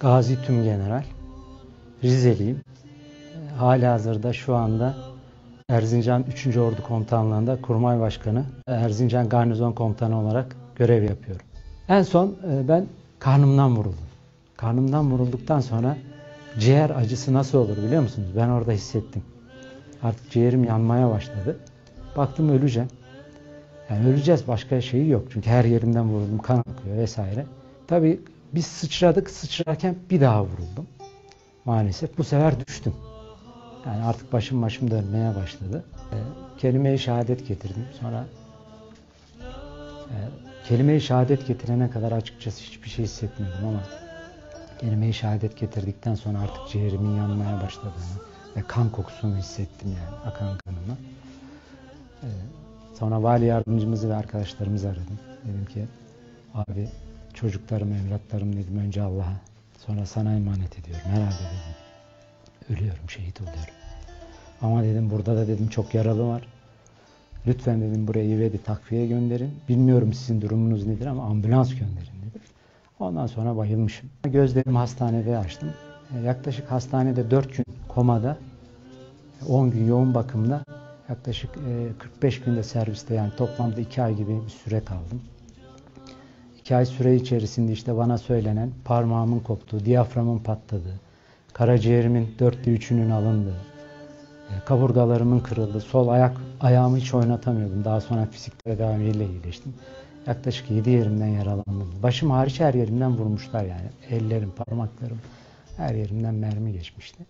Gazi Tümgeneral. Rizeliyim. Hala hazırda şu anda Erzincan 3. Ordu Komutanlığı'nda Kurmay Başkanı, Erzincan Garnizon Komutanı olarak görev yapıyorum. En son e, ben karnımdan vuruldum. Karnımdan vurulduktan sonra ciğer acısı nasıl olur biliyor musunuz? Ben orada hissettim. Artık ciğerim yanmaya başladı. Baktım öleceğim. Yani öleceğiz başka şeyi yok. Çünkü her yerimden vuruldum, kan akıyor vesaire. Tabii biz sıçradık, sıçrarken bir daha vuruldum. Maalesef bu sefer düştüm. Yani artık başım başım dönmeye başladı. E, kelime-i şehadet getirdim. Sonra e, kelime-i şehadet getirene kadar açıkçası hiçbir şey hissetmiyordum ama kelime-i şehadet getirdikten sonra artık ciğerimin yanmaya başladığını ve kan kokusunu hissettim yani akan kanımı. E, sonra vali yardımcımızı ve arkadaşlarımızı aradım. Dedim ki abi çocuklarım, evlatlarım dedim önce Allah'a sonra sana emanet ediyorum. Herhalde dedim. Ölüyorum, şehit oluyorum. Ama dedim burada da dedim çok yaralı var. Lütfen dedim buraya ivedi takviye gönderin. Bilmiyorum sizin durumunuz nedir ama ambulans gönderin dedim. Ondan sonra bayılmışım. Gözlerimi hastanede açtım. E, Yaklaşık hastanede 4 gün komada, 10 gün yoğun bakımda, yaklaşık e, 45 günde serviste yani toplamda 2 ay gibi bir süre kaldım. 2 ay süre içerisinde işte bana söylenen parmağımın koptuğu, diyaframın patladığı, karaciğerimin dörtte üçünün alındığı, e, kaburgalarımın kırıldığı, sol ayak ayağımı hiç oynatamıyordum. Daha sonra fizik tedaviyle iyileştim. Yaklaşık 7 yerimden yaralandım. Başım hariç her yerimden vurmuşlar yani. Ellerim, parmaklarım, her yerimden mermi geçmişti.